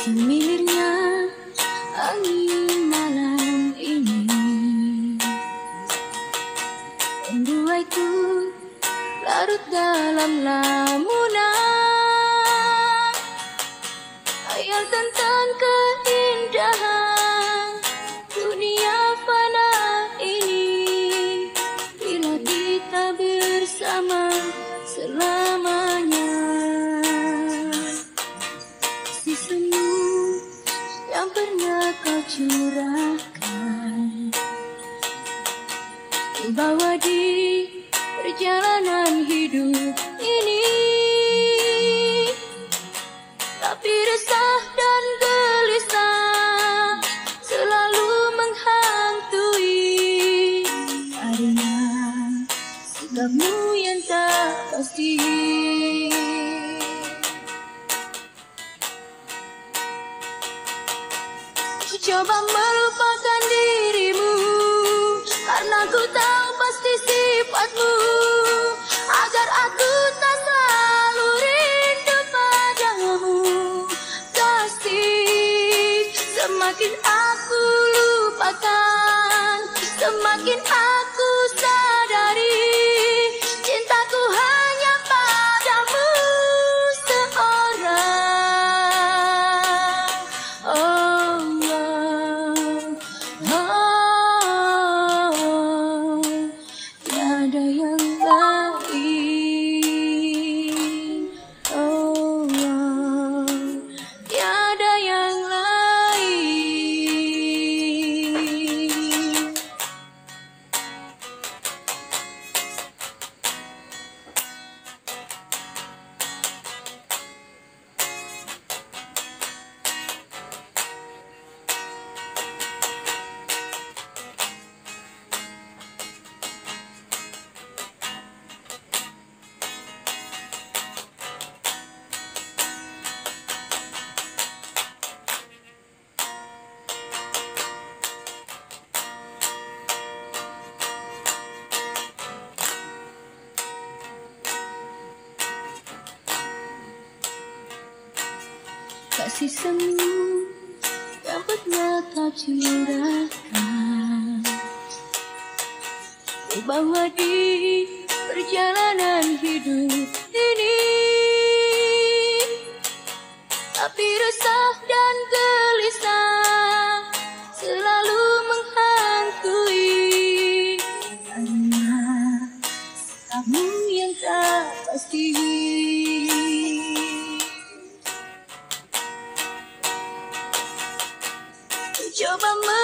Semilirnya angin malam ini. Membuatku larut dalam lamunan Ayat tentang keindahan dunia fana ini. Bila kita bersama selamanya Bawa di perjalanan hidup ini. Tapi resah dan gelisah Selalu menghantui. Karena sikapmu yang tak pasti. Coba melupakan dirimu Karena ku tahu Semakin aku lupakan Semakin aku Kasih yang pernah kau curahkan. Bahwa di perjalanan hidup ini. Tapi resah dan You're Coba